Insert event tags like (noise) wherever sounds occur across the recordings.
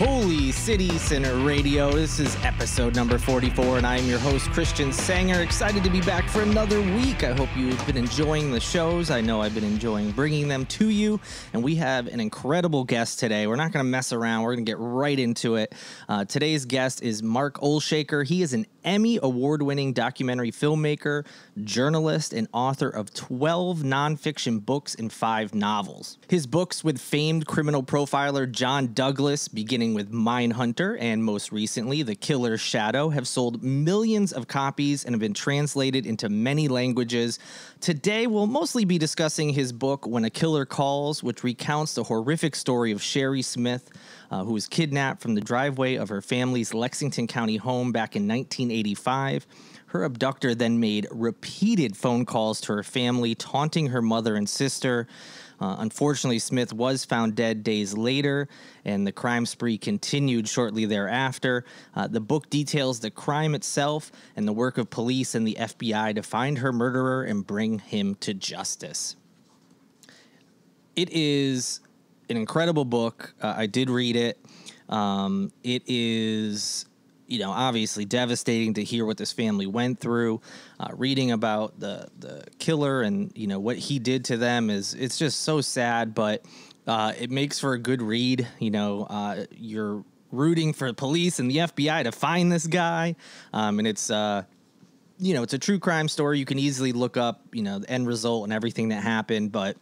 Holy City Sinner Radio. This is episode number 44, and I am your host, Christian Sanger. Excited to be back for another week. I hope you've been enjoying the shows. I know I've been enjoying bringing them to you, and we have an incredible guest today. We're not going to mess around, we're going to get right into it. Uh, today's guest is Mark Olshaker. He is an Emmy award winning documentary filmmaker, journalist, and author of 12 nonfiction books and five novels. His books with famed criminal profiler John Douglas, beginning with Mindhunter and most recently The Killer's Shadow, have sold millions of copies and have been translated into many languages. Today, we'll mostly be discussing his book When a Killer Calls, which recounts the horrific story of Shari Smith uh, who was kidnapped from the driveway of her family's Lexington County home back in 1985. Her abductor then made repeated phone calls to her family, taunting her mother and sister. Uh, unfortunately, Smith was found dead days later, and the crime spree continued shortly thereafter. Uh, the book details the crime itself and the work of police and the FBI to find her murderer and bring him to justice. It is an incredible book. Uh, I did read it. Um, it is, you know, obviously devastating to hear what this family went through. Uh, reading about the the killer and you know what he did to them is it's just so sad, but uh, it makes for a good read. You know, uh, you're rooting for the police and the FBI to find this guy, um, and it's uh, you know, it's a true crime story. You can easily look up, you know, the end result and everything that happened, but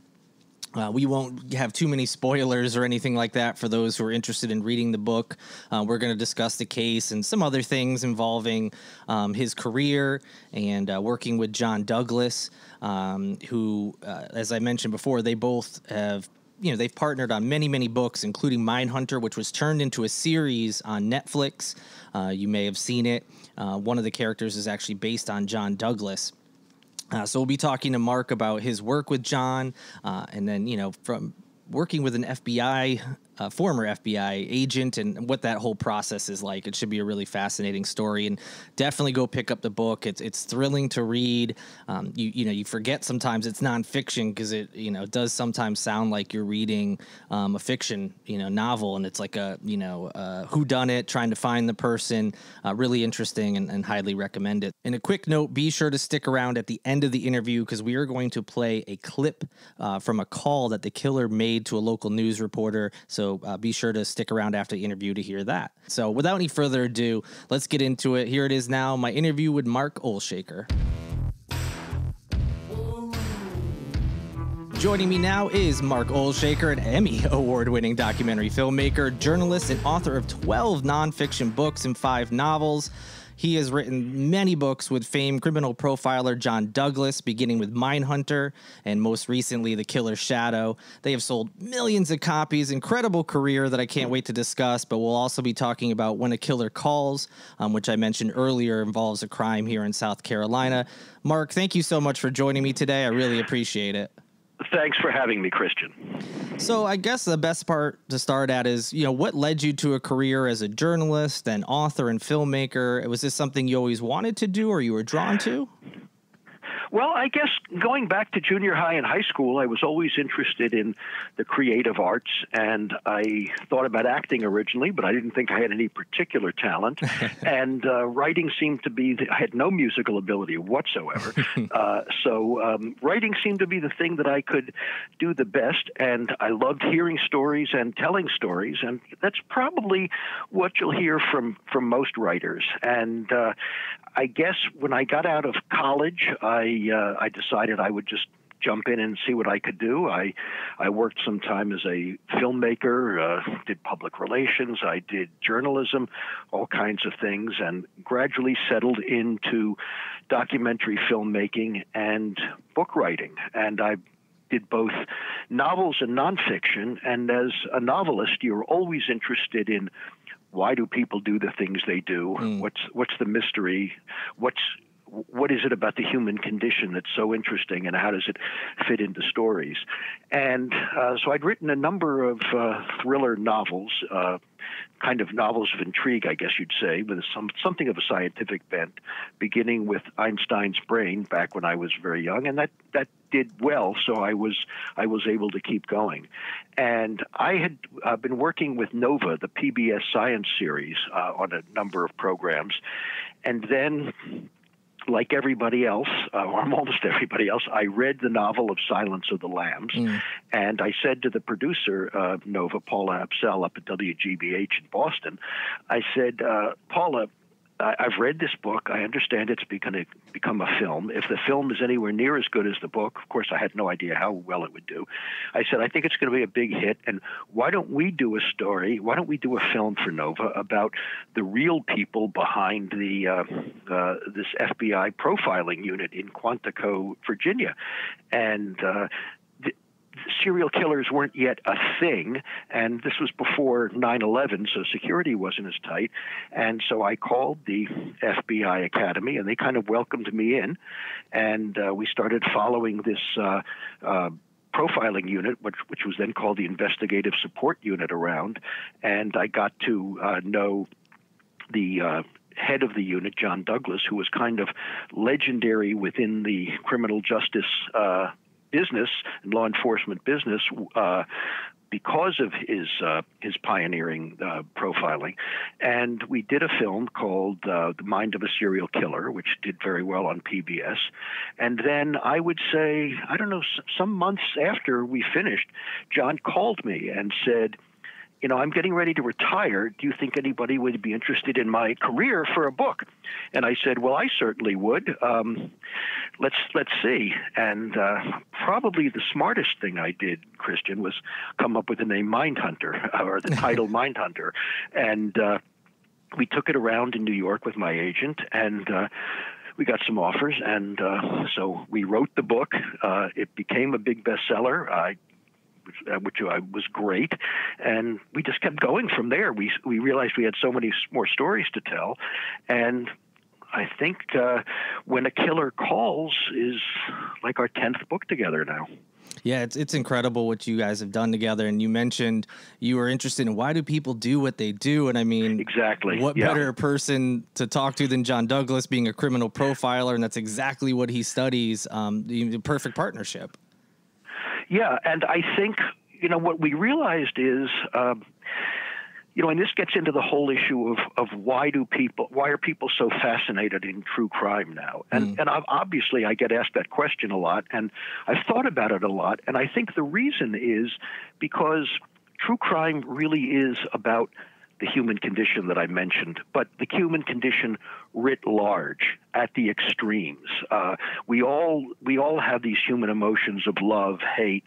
uh, we won't have too many spoilers or anything like that for those who are interested in reading the book. Uh, we're going to discuss the case and some other things involving um, his career and uh, working with John Douglas, um, who, uh, as I mentioned before, they both have. You know, they've partnered on many, many books, including Mindhunter, which was turned into a series on Netflix. Uh, you may have seen it. Uh, one of the characters is actually based on John Douglas. Uh, so we'll be talking to Mark about his work with John, uh, and then you know from working with an FBI uh, former FBI agent and what that whole process is like. It should be a really fascinating story, and definitely go pick up the book. It's it's thrilling to read. Um, you you know you forget sometimes it's nonfiction because it you know it does sometimes sound like you're reading um, a fiction you know novel, and it's like a you know who done it, trying to find the person. Uh, really interesting and, and highly recommend it. And a quick note: be sure to stick around at the end of the interview because we are going to play a clip uh, from a call that the killer made to a local news reporter. So so uh, be sure to stick around after the interview to hear that. So without any further ado, let's get into it. Here it is now my interview with Mark Olshaker. Joining me now is Mark Olshaker, an Emmy (laughs) award winning documentary filmmaker, journalist, and author of 12 nonfiction books and five novels. He has written many books with famed criminal profiler John Douglas, beginning with Mindhunter and most recently The Killer's Shadow. They have sold millions of copies, incredible career that I can't wait to discuss, but we'll also be talking about When a Killer Calls, um, which I mentioned earlier involves a crime here in South Carolina. Mark, thank you so much for joining me today. I really appreciate it. Thanks for having me, Christian. So, I guess the best part to start at is, you know, what led you to a career as a journalist and author and filmmaker? Was this something you always wanted to do or you were drawn to? Well, I guess going back to junior high and high school, I was always interested in the creative arts, and I thought about acting originally, but I didn't think I had any particular talent. (laughs) and uh, writing seemed to be, the, I had no musical ability whatsoever. (laughs) uh, so um, writing seemed to be the thing that I could do the best, and I loved hearing stories and telling stories, and that's probably what you'll hear from, from most writers. And uh, I guess when I got out of college, I uh, I decided I would just jump in and see what I could do. I I worked some time as a filmmaker, uh, did public relations, I did journalism, all kinds of things, and gradually settled into documentary filmmaking and book writing. And I did both novels and nonfiction. And as a novelist, you're always interested in why do people do the things they do? Mm. What's what's the mystery? What's what is it about the human condition that's so interesting and how does it fit into stories? And uh, so I'd written a number of uh, thriller novels, uh, kind of novels of intrigue, I guess you'd say, with some something of a scientific bent, beginning with Einstein's brain back when I was very young, and that that did well, so I was I was able to keep going. And I had uh, been working with Nova, the PBS Science series, uh, on a number of programs, and then like everybody else, uh, or almost (laughs) everybody else, I read the novel of Silence of the Lambs, mm. and I said to the producer, uh, Nova, Paula Apsell, up at WGBH in Boston, I said, uh, Paula, I've read this book. I understand it's going to become a film. If the film is anywhere near as good as the book, of course, I had no idea how well it would do. I said, I think it's going to be a big hit. And why don't we do a story? Why don't we do a film for Nova about the real people behind the uh, uh, this FBI profiling unit in Quantico, Virginia? And uh, serial killers weren't yet a thing, and this was before 9 11, so security wasn't as tight. And so I called the FBI Academy, and they kind of welcomed me in, and uh, we started following this. Uh, uh, profiling unit, which, which was then called the Investigative Support Unit, around, and I got to uh, know the uh, head of the unit, John Douglas, who was kind of legendary within the criminal justice uh, business and law enforcement business uh, because of his uh, his pioneering uh, profiling, and we did a film called uh, "The Mind of a Serial Killer," which did very well on PBS. And then I would say, I don't know, some months after we finished, John called me and said you know, I'm getting ready to retire. Do you think anybody would be interested in my career for a book? And I said, well, I certainly would. Um, let's let's see. And uh, probably the smartest thing I did, Christian, was come up with the name Mindhunter or the title (laughs) Mindhunter, and uh, we took it around in New York with my agent and. Uh, we got some offers, and uh, so we wrote the book. Uh, it became a big bestseller. I which uh, was great, and we just kept going from there. We we realized we had so many more stories to tell, and I think uh, when a killer calls is like our tenth book together now. Yeah, it's it's incredible what you guys have done together. And you mentioned you were interested in why do people do what they do, and I mean, exactly. What yeah. better person to talk to than John Douglas, being a criminal profiler, and that's exactly what he studies. Um, the perfect partnership. Yeah, and I think you know what we realized is. Um, you know, and this gets into the whole issue of, of why do people why are people so fascinated in true crime now? And mm. and obviously I get asked that question a lot, and I've thought about it a lot, and I think the reason is because true crime really is about the human condition that I mentioned, but the human condition writ large at the extremes. Uh, we all we all have these human emotions of love, hate,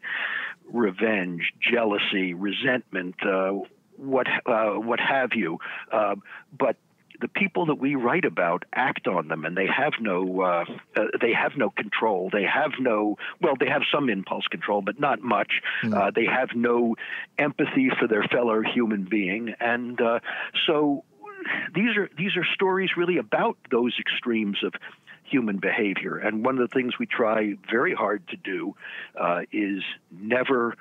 revenge, jealousy, resentment, uh, what uh, what have you. Uh, but the people that we write about act on them, and they have no uh, uh, they have no control. They have no well, they have some impulse control, but not much. Mm. Uh, they have no empathy for their fellow human being, and uh, so these are these are stories really about those extremes of human behavior. And one of the things we try very hard to do uh, is never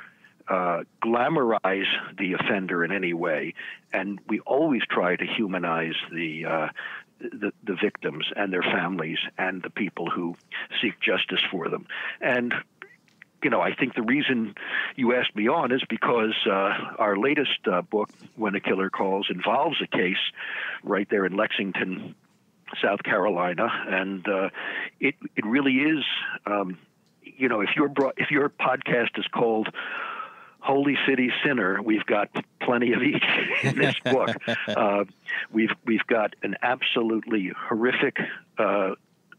uh, glamorize the offender in any way, and we always try to humanize the, uh, the the victims and their families and the people who seek justice for them. And you know, I think the reason you asked me on is because uh, our latest uh, book, When a Killer Calls, involves a case right there in Lexington, South Carolina, and uh, it it really is. Um, you know, if your if your podcast is called Holy City Sinner, we've got plenty of each in this (laughs) book. Uh, we've we've got an absolutely horrific uh,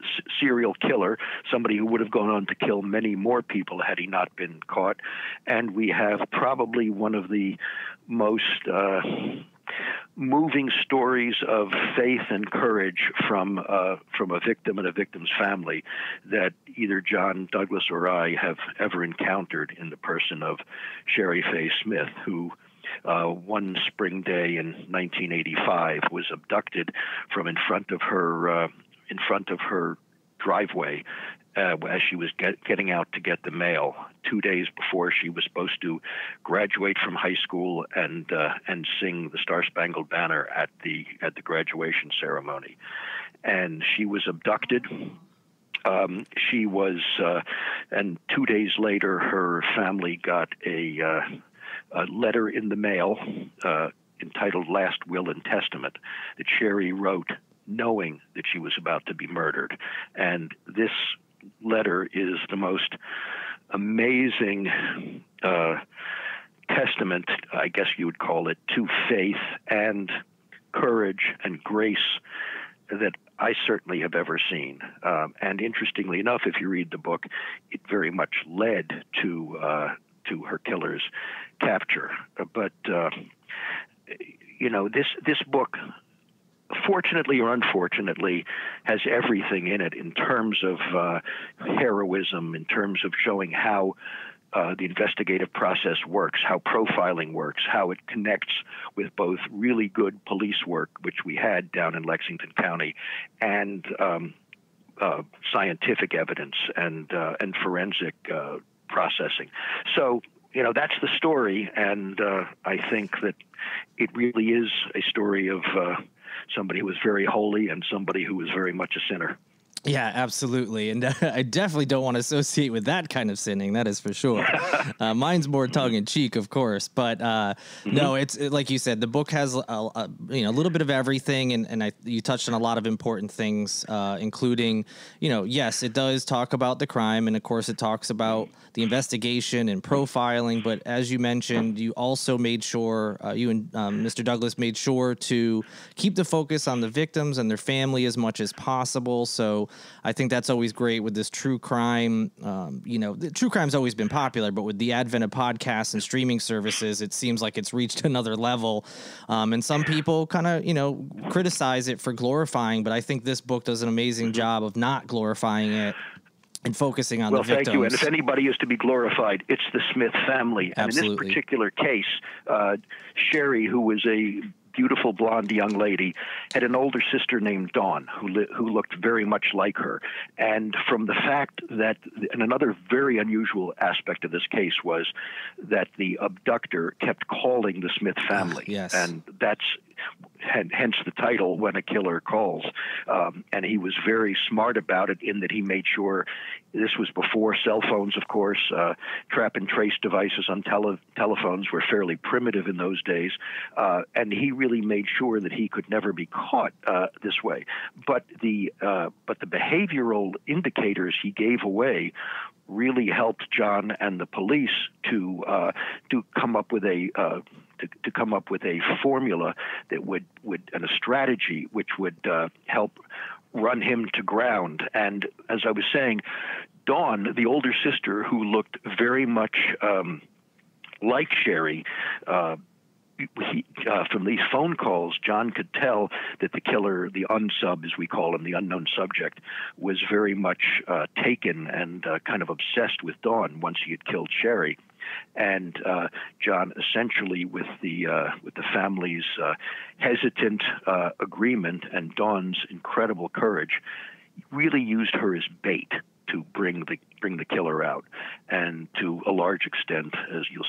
s- serial killer, somebody who would have gone on to kill many more people had he not been caught, and we have probably one of the most uh, moving stories of faith and courage from uh, from a victim and a victim's family that either John Douglas or I have ever encountered in the person of Shari Faye Smith, who. Uh, one spring day in 1985 was abducted from in front of her uh, in front of her driveway uh, as she was get, getting out to get the mail two days before she was supposed to graduate from high school and uh, and sing the Star Spangled Banner at the at the graduation ceremony, and she was abducted. Um, she was, uh, and two days later, her family got a, uh, a letter in the mail uh, entitled "Last Will and Testament" that Shari wrote knowing that she was about to be murdered. And this letter is the most amazing uh, testament, I guess you would call it, to faith and courage and grace that I certainly have ever seen. Um, and interestingly enough, if you read the book, it very much led to uh, to her killer's capture. But uh, you know, this this book fortunately or unfortunately, has everything in it in terms of uh, heroism, in terms of showing how uh, the investigative process works, how profiling works, how it connects with both really good police work, which we had down in Lexington County, and um, uh, scientific evidence and uh, and forensic uh, processing. So you know that's the story, and uh, I think that it really is a story of uh, somebody who was very holy and somebody who was very much a sinner. Yeah, absolutely. And uh, (laughs) I definitely don't want to associate with that kind of sinning. That is for sure. (laughs) Uh, mine's more tongue in cheek, of course. But uh, mm-hmm. no, it's it, like you said, the book has a, a, you know a little bit of everything, and, and I, you touched on a lot of important things, uh, including you know yes, it does talk about the crime, and of course it talks about the investigation and profiling. But as you mentioned, you also made sure uh, you and um, Mr. Douglas made sure to keep the focus on the victims and their family as much as possible. So I think that's always great with this true crime. Um, you know, the true crime's always been popular, but with the advent of podcasts and streaming services, it seems like it's reached (laughs) another level. Um, and some people kind of, you know, criticize it for glorifying, but I think this book does an amazing mm-hmm. job of not glorifying it and focusing on well, the victims. Well, thank you. And if anybody is to be glorified, it's the Smith family. And Absolutely. in this particular case, uh, Sherry, who was a beautiful blonde young lady, had an older sister named Dawn who li- who looked very much like her. And from the fact that, and another very unusual aspect of this case was that the abductor kept calling the Smith family. Ah, yes. And that's hence the title when a killer calls. Um, and he was very smart about it in that he made sure this was before cell phones of course. Uh, trap and trace devices on tele- telephones were fairly primitive in those days. Uh, and he really made sure that he could never be caught uh, this way. But the uh, but the behavioral indicators he gave away really helped John and the police to uh, to come up with a uh, to, to come up with a formula that would, would and a strategy which would uh, help run him to ground. And as I was saying, Dawn, the older sister, who looked very much um, like Shari, uh, he, uh, from these phone calls, John could tell that the killer, the unsub, as we call him, the unknown subject, was very much uh, taken and uh, kind of obsessed with Dawn once he had killed Shari. And uh, John, essentially, with the uh, with the family's uh, hesitant agreement and Dawn's incredible courage, really used her as bait to bring the bring the killer out, and to a large extent, as you'll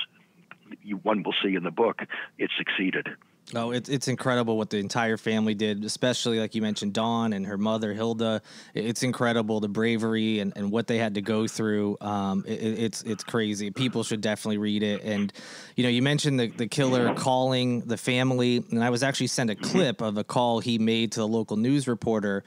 you, one will see in the book, it succeeded. Oh, it's it's incredible what the entire family did, especially like you mentioned, Dawn and her mother Hilda. It's incredible the bravery and, and what they had to go through. Um, it, it's it's crazy. People should definitely read it. And you know, you mentioned the the killer calling the family, and I was actually sent a clip of a call he made to the local news reporter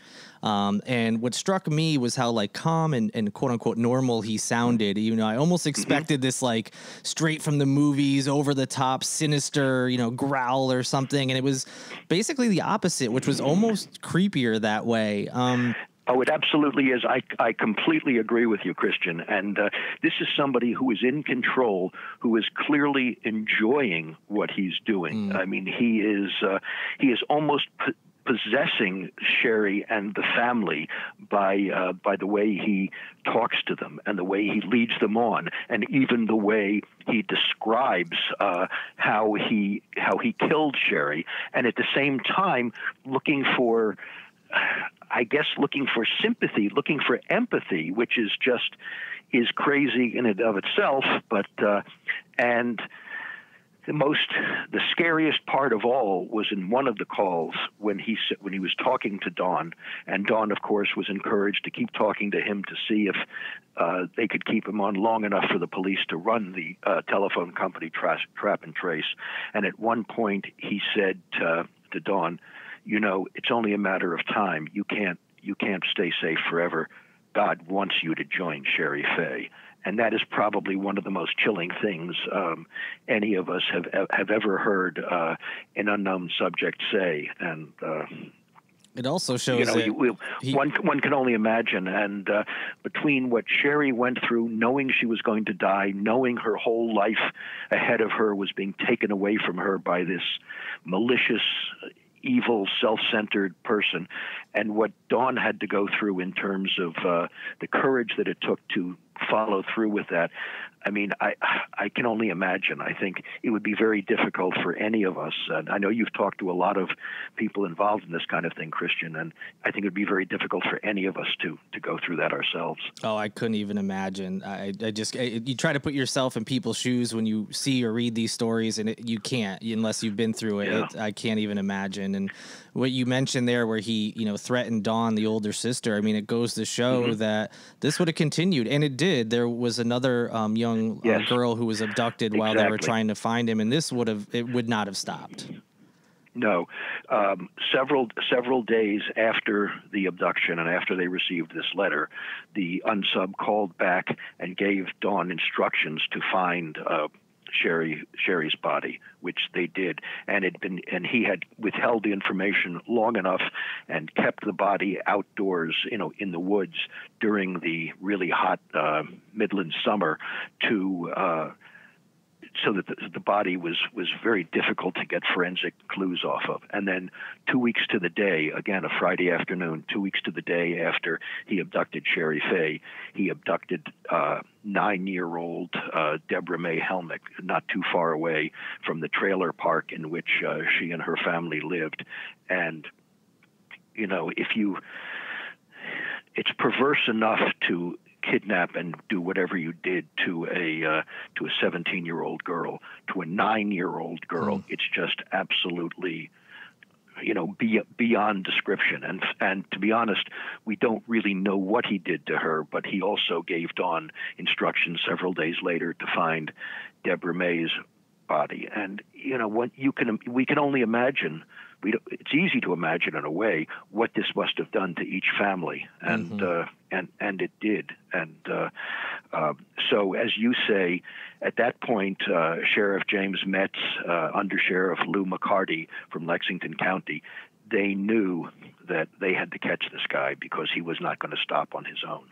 um, and what struck me was how like calm and, and quote unquote normal he sounded. You know, I almost mm-hmm. expected this like straight from the movies, over the top, sinister, you know, growl or something. And it was basically the opposite, which was almost creepier that way. Um, Oh, it absolutely is. I, I completely agree with you, Christian. And uh, this is somebody who is in control, who is clearly enjoying what he's doing. Mm. I mean, he is uh, he is almost p- possessing Shari and the family by uh, by the way he talks to them and the way he leads them on, and even the way he describes uh, how he how he killed Shari, and at the same time looking for I guess looking for sympathy, looking for empathy, which is just is crazy in and of itself. But uh, and the most the scariest part of all was in one of the calls when he when he was talking to Dawn, and Dawn, of course, was encouraged to keep talking to him to see if uh, they could keep him on long enough for the police to run the uh, telephone company tra- trap and trace. And at one point, he said to, to Dawn, "You know, it's only a matter of time. You can't you can't stay safe forever. God wants you to join Shari Faye." And that is probably one of the most chilling things um, any of us have have ever heard uh, an unknown subject say. And uh, it also shows you know, that you, he, one one can only imagine. And uh, between what Shari went through, knowing she was going to die, knowing her whole life ahead of her was being taken away from her by this malicious evil, self-centered person, and what Dawn had to go through in terms of uh, the courage that it took to follow through with that. I mean, I I can only imagine. I think it would be very difficult for any of us. And I know you've talked to a lot of people involved in this kind of thing, Christian, and I think it would be very difficult for any of us to to go through that ourselves. Oh, I couldn't even imagine. I, I just I, you try to put yourself in people's shoes when you see or read these stories, and it, you can't unless you've been through it. Yeah. it. I can't even imagine. And what you mentioned there, where he you know threatened Dawn, the older sister. I mean, it goes to show mm-hmm. that this would have continued, and it did. There was another um, young young uh, yes. uh, girl who was abducted exactly. while they were trying to find him, and this would have it would not have stopped. No, um, several several days after the abduction and after they received this letter, the unsub called back and gave Dawn instructions to find uh, Shari Shari's body, which they did, and had been and he had withheld the information long enough and kept the body outdoors, you know, in the woods during the really hot uh, Midland summer to. Uh, so that the, the, body was was very difficult to get forensic clues off of. And then two weeks to the day, again a Friday afternoon, two weeks to the day after he abducted Shari Faye, he abducted uh, nine-year-old uh, Deborah May Helmick, not too far away from the trailer park in which uh, she and her family lived. And you know, if you it's perverse enough to kidnap and do whatever you did to a uh, to a 17 year old girl, to a nine year old girl. Mm. It's just absolutely you know be, beyond description and and to be honest we don't really know what he did to her but he also gave Dawn instructions several days later to find Deborah May's body and you know what you can we can only imagine it's easy to imagine in a way what this must have done to each family, and mm-hmm. uh, and and it did. And uh, uh, so, as you say, at that point, uh, Sheriff James Metz, uh, Under Sheriff Lou McCarty from Lexington County, they knew that they had to catch this guy because he was not going to stop on his own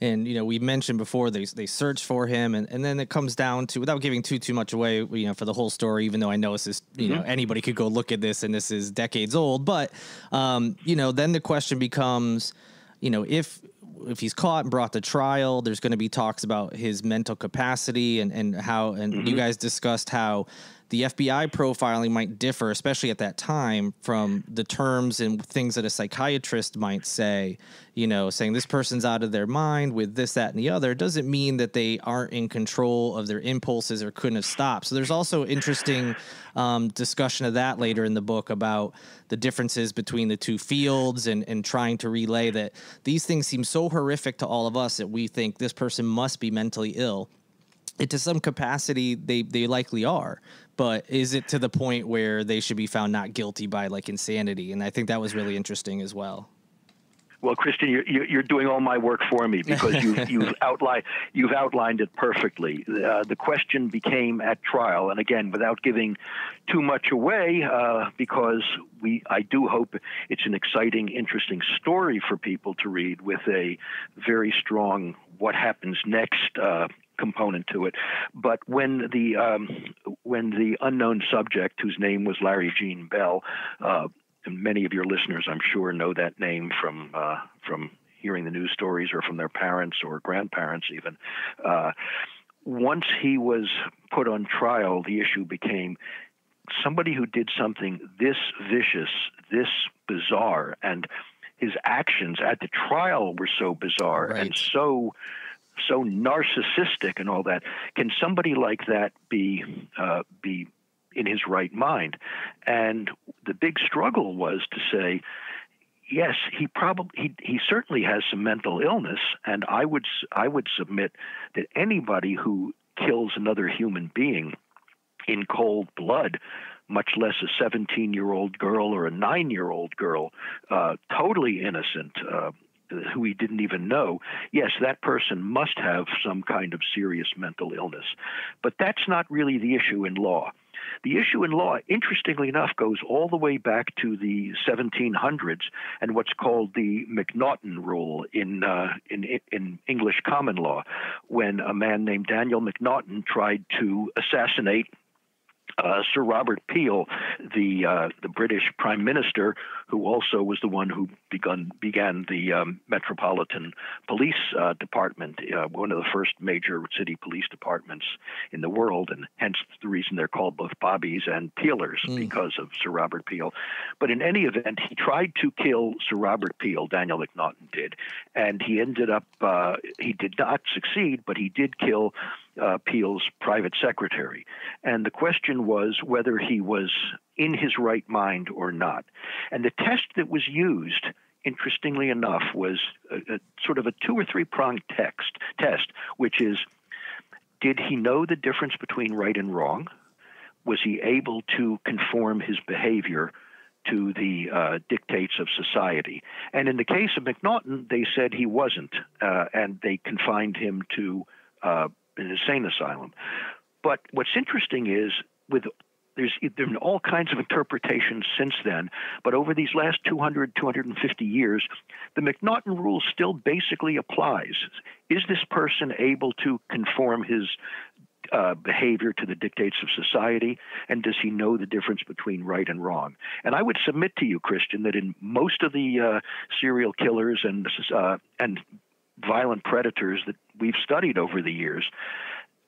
and you know we mentioned before they they search for him and, and then it comes down to without giving too too much away you know for the whole story even though I know this is you mm-hmm. know anybody could go look at this and this is decades old but um, you know then the question becomes you know if if he's caught and brought to trial there's going to be talks about his mental capacity and and how and mm-hmm. you guys discussed how the FBI profiling might differ, especially at that time, from the terms and things that a psychiatrist might say. You know, saying this person's out of their mind with this, that, and the other doesn't mean that they aren't in control of their impulses or couldn't have stopped. So there's also interesting um, discussion of that later in the book about the differences between the two fields and, and trying to relay that these things seem so horrific to all of us that we think this person must be mentally ill. It, to some capacity, they, they likely are but is it to the point where they should be found not guilty by like insanity? And I think that was really interesting as well. Well, Christian, you're, you're doing all my work for me because (laughs) you've, you've outlined you've outlined it perfectly. Uh, the question became at trial, and again, without giving too much away, uh, because we I do hope it's an exciting, interesting story for people to read with a very strong what happens next uh, component to it. But when the um, when the unknown subject, whose name was Larry Gene Bell, uh, and many of your listeners, I'm sure, know that name from uh, from hearing the news stories or from their parents or grandparents, even. Uh, once he was put on trial, the issue became somebody who did something this vicious, this bizarre, and his actions at the trial were so bizarre Right. and so so narcissistic and all that. Can somebody like that be uh, be in his right mind? And the big struggle was to say, yes, he probably he, he certainly has some mental illness, and I would I would submit that anybody who kills another human being in cold blood, much less a 17 year old girl or a nine year old girl, uh, totally innocent. Uh, who he didn't even know, yes, that person must have some kind of serious mental illness. But that's not really the issue in law. The issue in law, interestingly enough, goes all the way back to the 1700s and what's called the McNaughton Rule in, uh, in, in English common law, when a man named Daniel McNaughton tried to assassinate uh, Sir Robert Peel, the uh, the British Prime Minister, who also was the one who begun began the um, Metropolitan Police uh, Department, uh, one of the first major city police departments in the world, and hence the reason they're called both Bobbies and Peelers because of Sir Robert Peel. But in any event, he tried to kill Sir Robert Peel. Daniel McNaughton did, and he ended up uh, he did not succeed, but he did kill uh, Peel's private secretary. And the question was whether he was in his right mind or not. And the test that was used, interestingly enough, was a, a sort of a two or three pronged text test, which is did he know the difference between right and wrong? Was he able to conform his behavior to the uh, dictates of society? And in the case of McNaughton, they said he wasn't, uh, and they confined him to uh, an insane asylum. But what's interesting is with there's been all kinds of interpretations since then, but over these last 200, 250 years, the McNaughton rule still basically applies. Is this person able to conform his uh, behavior to the dictates of society, and does he know the difference between right and wrong? And I would submit to you, Christian, that in most of the uh, serial killers and uh, and violent predators that we've studied over the years,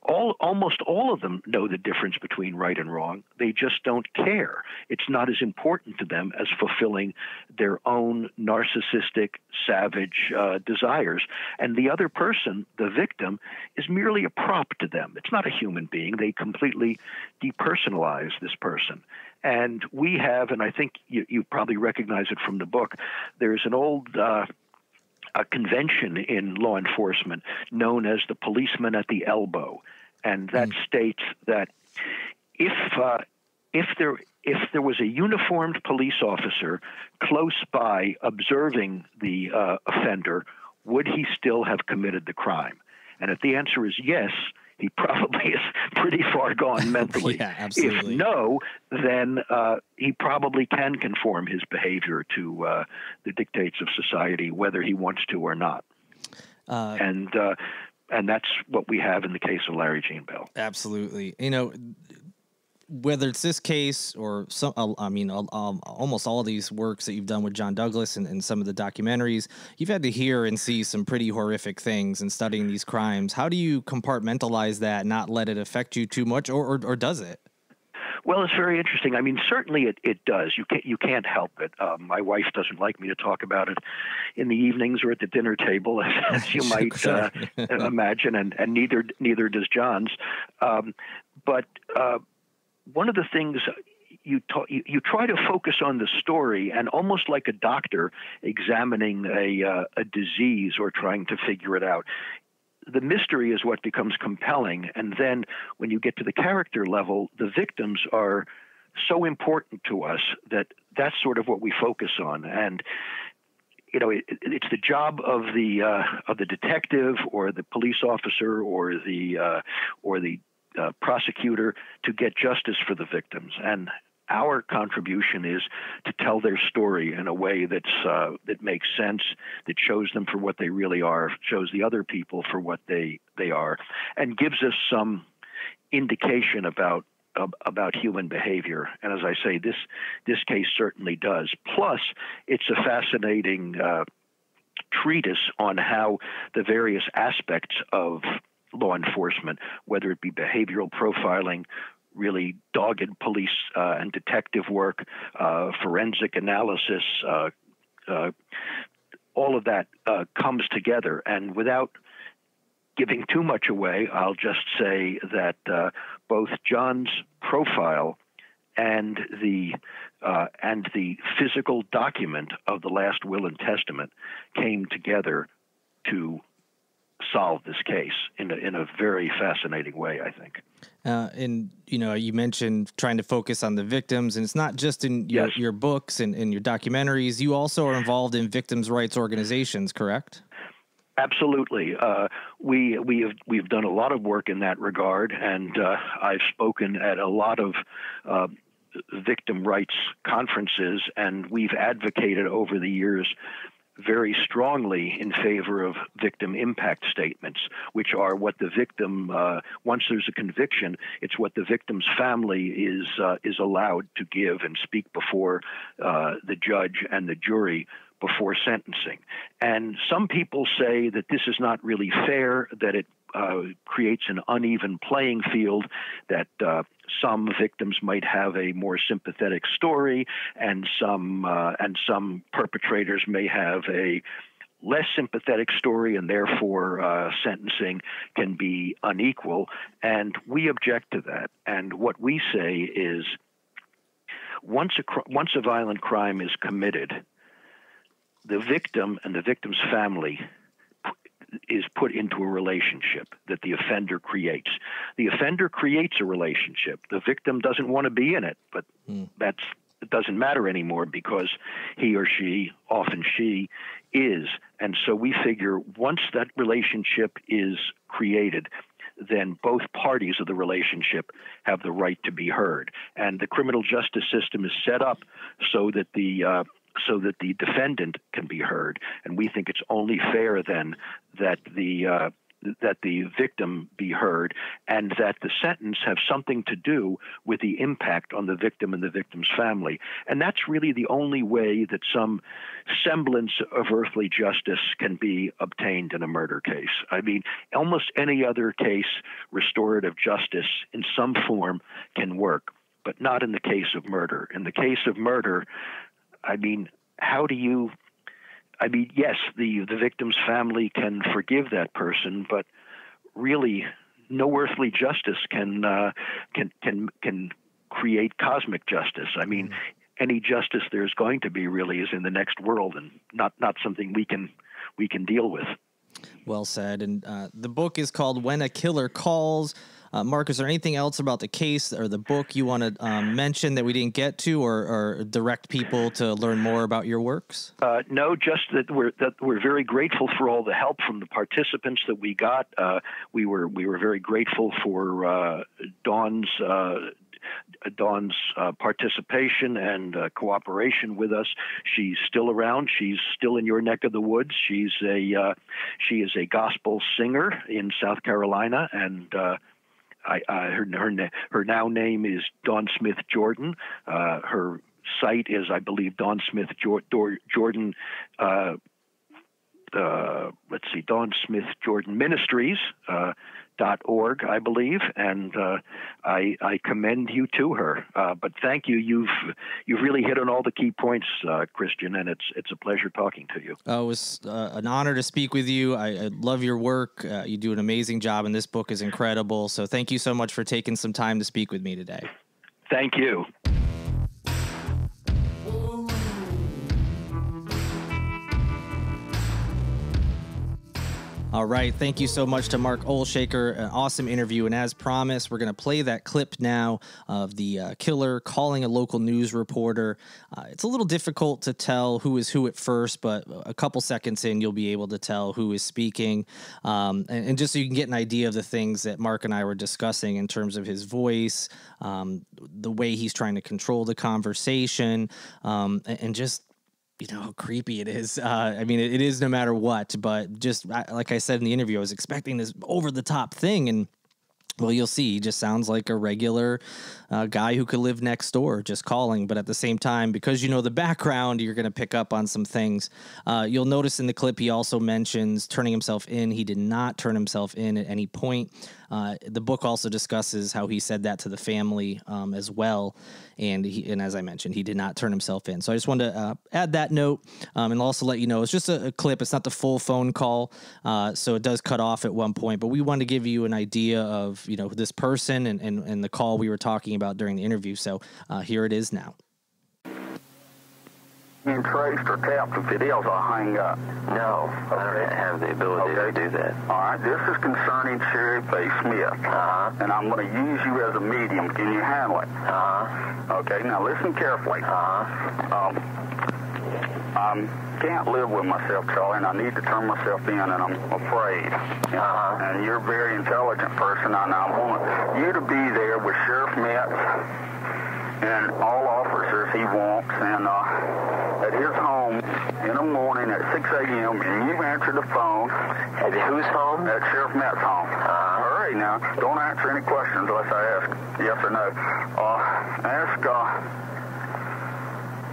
all almost all of them know the difference between right and wrong. They just don't care. It's not as important to them as fulfilling their own narcissistic, savage uh, desires. And the other person, the victim, is merely a prop to them. It's not a human being. They completely depersonalize this person. And we have, and I think you, you probably recognize it from the book. There's an old. Uh, a convention in law enforcement known as the policeman at the elbow, and that mm. states that if uh, if there if there was a uniformed police officer close by observing the uh, offender, would he still have committed the crime? And if the answer is yes, he (laughs) probably is pretty far gone (laughs) mentally. yeah, absolutely. If no, then uh, he probably can conform his behavior to uh, the dictates of society, whether he wants to or not. Uh, and uh, and that's what we have in the case of Larry Gene Bell. Absolutely. You know, whether it's this case or some, uh, I mean, um, almost all these works that you've done with John Douglas and, and, some of the documentaries, you've had to hear and see some pretty horrific things in studying these crimes. How do you compartmentalize that, not let it affect you too much, or, or, or does it? Well, it's very interesting. I mean, certainly it, it does. You can't you can't help it. Um, my wife doesn't like me to talk about it in the evenings or at the dinner table, (laughs) as, (laughs) you might uh, (laughs) imagine, and, and neither neither does John's. Um, but uh, one of the things you, ta- you, you try to focus on the story, and almost like a doctor examining a uh, a disease or trying to figure it out. The mystery is what becomes compelling, and then when you get to the character level, the victims are so important to us that that's sort of what we focus on, and you know, it, it's the job of the uh, of the detective or the police officer or the uh, or the uh, prosecutor to get justice for the victims. And our contribution is to tell their story in a way that's uh, that makes sense, that shows them for what they really are, shows the other people for what they they are, and gives us some indication about uh, about human behavior. And as I say, this this case certainly does. Plus, it's a fascinating uh, treatise on how the various aspects of law enforcement, whether it be behavioral profiling, really dogged police uh, and detective work, uh, forensic analysis, uh, uh, all of that uh, comes together. And without giving too much away, I'll just say that both John's profile and the uh, and the physical document of the last will and testament came together to solve this case in a, in a very fascinating way, I think. Uh, and you know, you mentioned trying to focus on the victims, and it's not just in your, Yes. your books and, and your documentaries. You also are involved in victims' rights organizations, correct? Absolutely, uh, we we have we've done a lot of work in that regard, and uh, I've spoken at a lot of uh, victim rights conferences, and we've advocated over the years very strongly in favor of victim impact statements, which are what the victim, uh, once there's a conviction, it's what the victim's family is uh, is allowed to give and speak before uh, the judge and the jury before sentencing. And some people say that this is not really fair, that it uh, creates an uneven playing field, that uh, some victims might have a more sympathetic story, and some uh, and some perpetrators may have a less sympathetic story, and therefore uh, sentencing can be unequal. And we object to that. And what we say is, once a once a violent crime is committed, the victim and the victim's family is put into a relationship that the offender creates. The offender creates a relationship. The victim doesn't want to be in it, but that's it doesn't matter anymore because he or she, often she, is. And so we figure once that relationship is created, then both parties of the relationship have the right to be heard. And the criminal justice system is set up so that the uh, so that the defendant can be heard. And we think it's only fair then that the uh, that the victim be heard and that the sentence have something to do with the impact on the victim and the victim's family. And that's really the only way that some semblance of earthly justice can be obtained in a murder case. I mean, almost any other case, restorative justice in some form can work, but not in the case of murder. In the case of murder, I mean, how do you I mean, yes, the the victim's family can forgive that person, but really, no earthly justice can uh, can can can create cosmic justice. I mean, any justice there's going to be really is in the next world, and not not something we can we can deal with. Well said. And uh, the book is called When a Killer Calls. Uh, Mark, is there anything else about the case or the book you want to um, mention that we didn't get to, or, or direct people to learn more about your works? Uh, no, just that we're that we're very grateful for all the help from the participants that we got. Uh, we were we were very grateful for uh, Dawn's. Uh, Dawn's uh, participation and uh, cooperation with us. She's still around. She's still in your neck of the woods. She's a uh, she is a gospel singer in South Carolina, and uh, I, uh, her her her now name is Dawn Smith Jordan. Uh, her site is, I believe, Dawn Smith Jordan. Uh, uh, let's see, Dawn Smith Jordan Ministries. Dot org, I believe, and uh, I, I commend you to her. Uh, but thank you. You've you've really hit on all the key points, uh, Christian, and it's it's a pleasure talking to you. Uh, it was uh, an honor to speak with you. I, I love your work. Uh, you do an amazing job, and this book is incredible. So thank you so much for taking some time to speak with me today. Thank you. All right. Thank you so much to Mark Olshaker. An awesome interview. And as promised, we're going to play that clip now of the uh, killer calling a local news reporter. Uh, it's a little difficult to tell who is who at first, but a couple seconds in, you'll be able to tell who is speaking. Um, and, and just so you can get an idea of the things that Mark and I were discussing in terms of his voice, um, the way he's trying to control the conversation, um, and, and just you know (laughs) how creepy it is. Uh, I mean, it, it is no matter what, but just like I said in the interview, I was expecting this over the top thing, and well, you'll see. He just sounds like a regular a guy who could live next door just calling. But at the same time, because you know the background, you're going to pick up on some things. Uh, you'll notice in the clip he also mentions turning himself in. He did not turn himself in at any point. Uh, the book also discusses how he said that to the family um, as well, and he, and as I mentioned, he did not turn himself in. So I just wanted to uh, add that note, um, and also let you know it's just a, a clip. It's not the full phone call, uh, so it does cut off at one point. But we wanted to give you an idea of you know this person and and, and the call we were talking about during the interview. So uh, here it is now being traced or tapped? If it is, I'll hang up. No, I don't have the ability okay. to do that. All right, this is concerning Shari Faye Smith. Uh-huh. And I'm going to use you as a medium. Can you handle it? Uh-huh. Okay, now listen carefully. Uh-huh. Um, I can't live with myself, Charlie, and I need to turn myself in, and I'm afraid. Uh-huh. And you're a very intelligent person, and I want you to be there with Sheriff Metts and all officers he wants, and uh, at his home in the morning at 6 a.m. and you answer the phone. At whose home? At Sheriff Metts's home. Uh, Hurry now. Don't answer any questions unless I ask yes or no. Uh, ask, uh,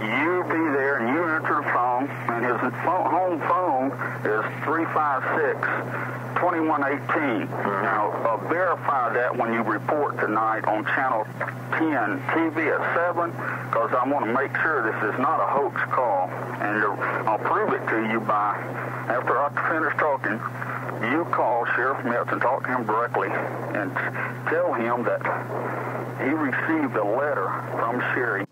you be there and you answer the phone, and his phone, home phone is 356 2118. Now, uh, verify that when you report tonight on Channel 10 TV at 7, because I want to make sure this is not a hoax call. And uh, I'll prove it to you by, after I finish talking, you call Sheriff Metts and talk to him directly and tell him that he received a letter from Shari.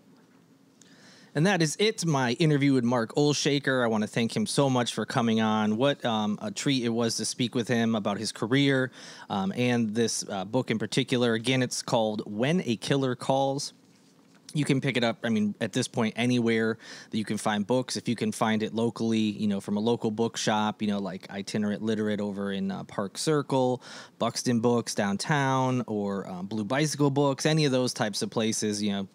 And that is it. My interview with Mark Olshaker. I want to thank him so much for coming on. What um, a treat it was to speak with him about his career um, and this uh, book in particular. Again, it's called When a Killer Calls you can pick it up i mean at this point anywhere that you can find books. If you can find it locally you know from a local bookshop you know like itinerant literate over in uh, park circle buxton books downtown or um, blue bicycle books any of those types of places you know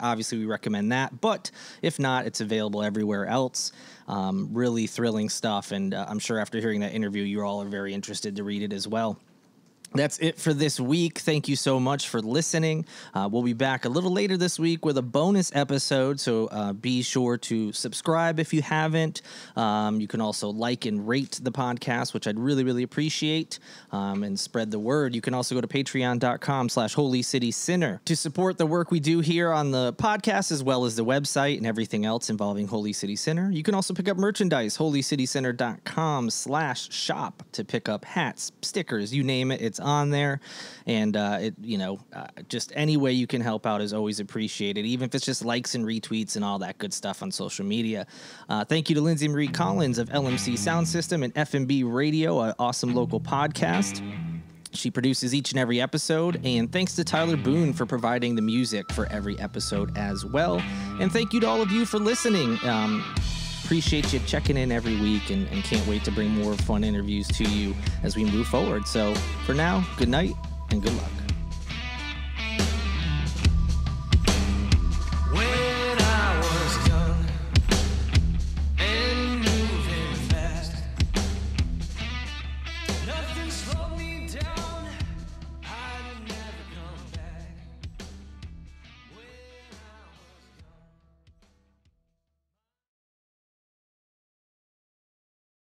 obviously we recommend that. But if not it's available everywhere else. Um, really thrilling stuff and uh, i'm sure after hearing that interview you all are very interested to read it as well that's it for this week. Thank you so much for listening. Uh, we'll be back a little later this week with a bonus episode, so uh, be sure to subscribe if you haven't. Um, you can also like and rate the podcast, which I'd really, really appreciate, um, and spread the word. You can also go to patreon.com slash holy city sinner to support the work we do here on the podcast, as well as the website and everything else involving Holy City Sinner. You can also pick up merchandise, holycitysinner.com slash shop to pick up hats, stickers, you name it. It's on there, and uh, it you know uh, just any way you can help out is always appreciated, even if it's just likes and retweets and all that good stuff on social media. Uh, thank you to Lindsay Marie Collins of LMC Sound System and FMB Radio, an awesome local podcast. She produces each and every episode, and thanks to Tyler Boone for providing the music for every episode as well. And thank you to all of you for listening. Um, appreciate you checking in every week and, and can't wait to bring more fun interviews to you as we move forward. So for now, good night and good luck.